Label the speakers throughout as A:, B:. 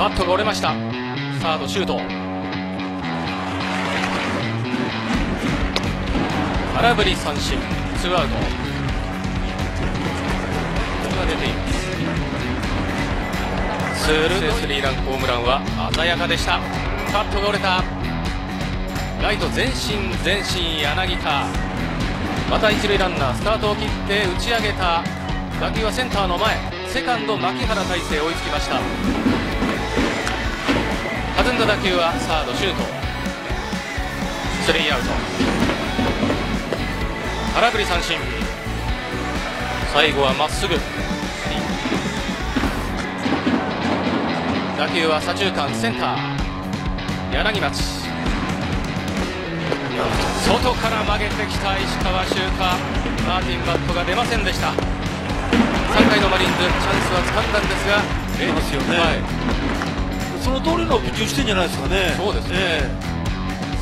A: バットが折れました。サードシュート。空振り三振。ツーアウト。が出ています。スルースリーランホームランは鮮やかでした。バットが折れた。ライト前進前進柳田。また一塁ランナースタートを切って打ち上げた。打球はセンターの前。セカンド牧原大成追いつきました。弾んだ打球はサードシュート。スリーアウト。空振り三振。最後はまっすぐ。打球は左中間センター。柳町。外から曲げてきた石川修太マーティンバットが出ませんでした。3回のマリーンズチャンスは掴んだんですが
B: すよね。
A: はい
B: 通りのしてんじゃないですかね。
A: そうですね。
B: え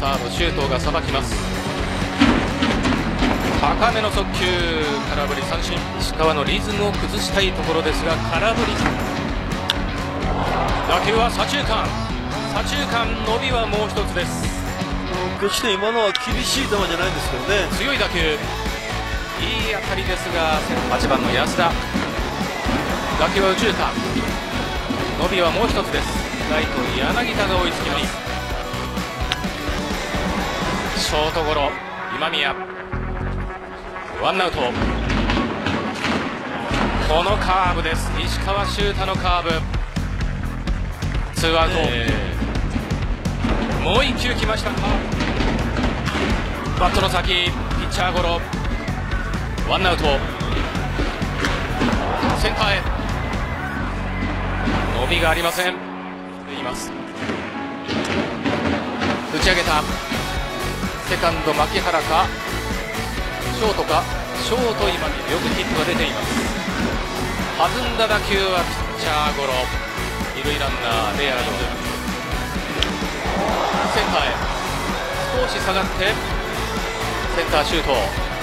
A: サード周東がさばきます。高めの速球空振り三振。石川のリズムを崩したいところですが空振り。打球は左中間。左中間伸びはもう一つです。
B: え決して今のは厳しい球じゃないんですけどね。
A: 強い打球。いい当たりですが8番の安田。打球は右中間。伸びはもう一つですライト柳田が追いつきます。ショートゴロ今宮。ワンアウト。このカーブです。石川修太のカーブ。ツーアウト、もう一球来ました。カーブバットの先ピッチャーゴロ。ワンアウト。センターへ。伸びがありませんいます。打ち上げた。セカンド牧原か。ショートか。ショート今によくヒットが出ています。弾んだ打球はピッチャーゴロ。二塁ランナーレアードセンターへ。少し下がって。センターシュート。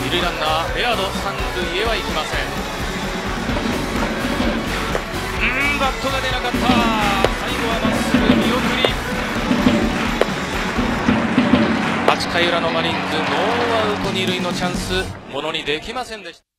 A: 二塁ランナーレアード。三塁へは行きません。うんバットが出なかった。回裏のマリーンズノーアウト二塁のチャンスものにできませんでした。